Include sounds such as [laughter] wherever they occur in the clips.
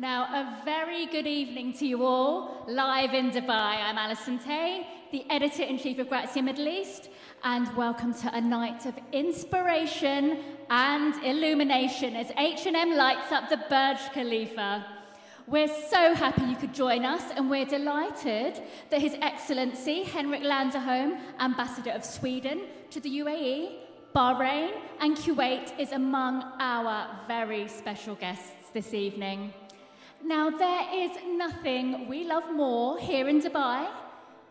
Now, a very good evening to you all, live in Dubai. I'm Alison Tay, the editor in chief of Grazia Middle East, and welcome to a night of inspiration and illumination as H&M lights up the Burj Khalifa. We're so happy you could join us, and we're delighted that His Excellency Henrik Landerholm, Ambassador of Sweden to the UAE, Bahrain, and Kuwait, is among our very special guests this evening. Now, there is nothing we love more here in Dubai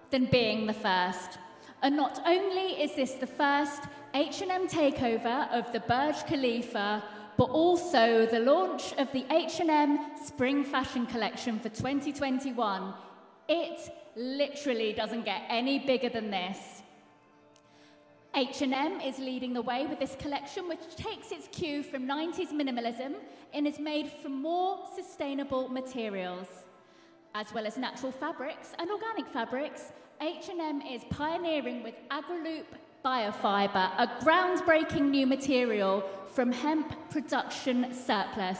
than being the first. And not only is this the first H&M takeover of the Burj Khalifa, but also the launch of the H&M Spring Fashion Collection for 2021. It literally doesn't get any bigger than this. H&M is leading the way with this collection, which takes its cue from 90s minimalism and is made from more sustainable materials. As well as natural fabrics and organic fabrics, H&M is pioneering with Agraloop Biofiber, a groundbreaking new material from hemp production surplus.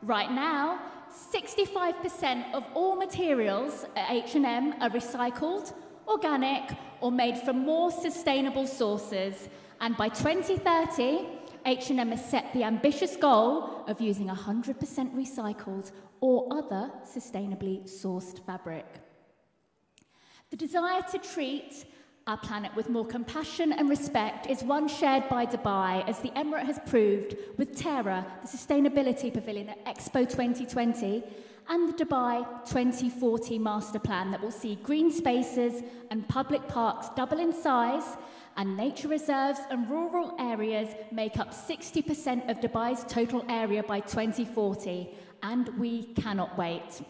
Right now, 65% of all materials at H&M are recycled, organic, or made from more sustainable sources. And by 2030, H&M has set the ambitious goal of using 100% recycled or other sustainably sourced fabric. The desire to treat our planet with more compassion and respect is one shared by Dubai, as the Emirate has proved with Terra, the Sustainability Pavilion at Expo 2020, and the Dubai 2040 Master Plan that will see green spaces and public parks double in size and nature reserves and rural areas make up 60% of Dubai's total area by 2040, and we cannot wait.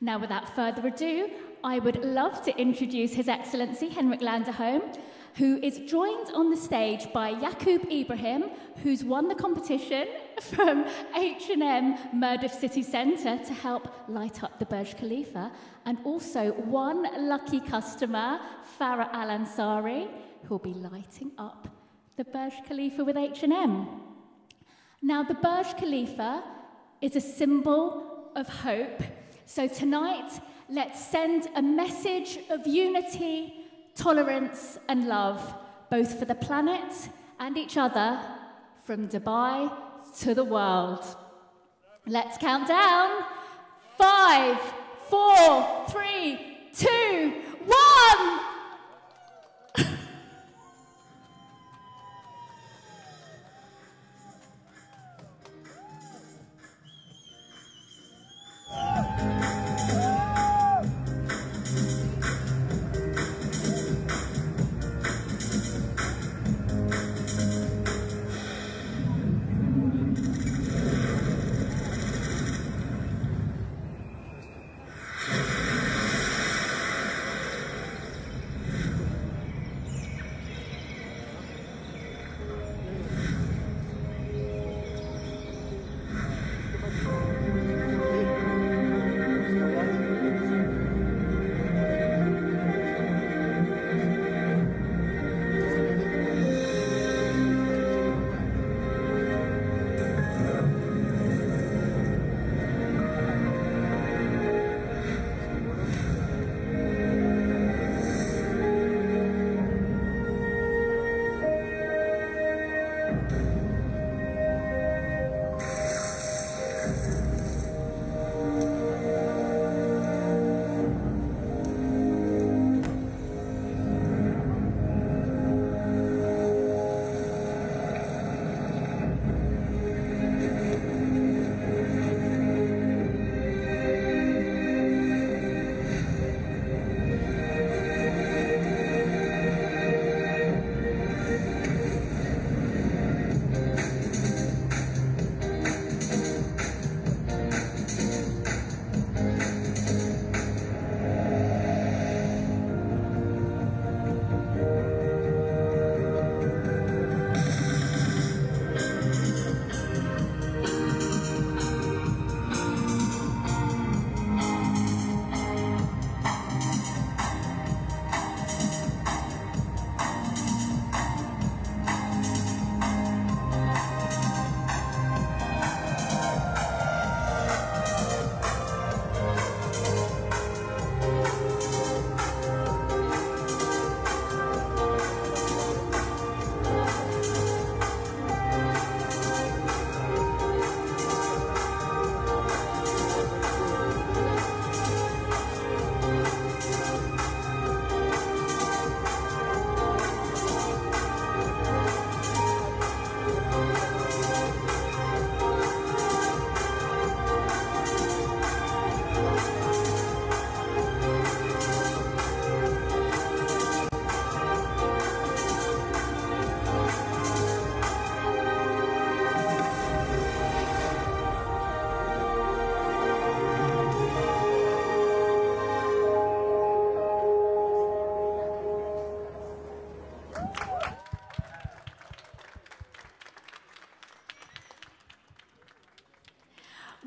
Now, without further ado, I would love to introduce His Excellency Henrik Landerholm, who is joined on the stage by Yakub Ibrahim, who's won the competition [laughs] from H&M Mirdif City Centre to help light up the Burj Khalifa, and also one lucky customer, Farah Al Ansari, who'll be lighting up the Burj Khalifa with H&M. Now, the Burj Khalifa is a symbol of hope. So tonight, let's send a message of unity, tolerance, and love, both for the planet and each other, from Dubai to the world. Let's count down. Five, four, three,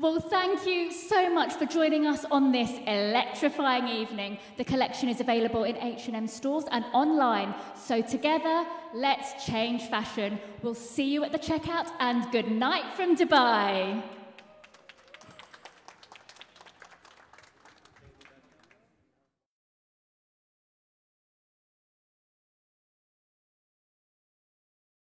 Well, thank you so much for joining us on this electrifying evening. The collection is available in H&M stores and online. So together, let's change fashion. We'll see you at the checkout and good night from Dubai.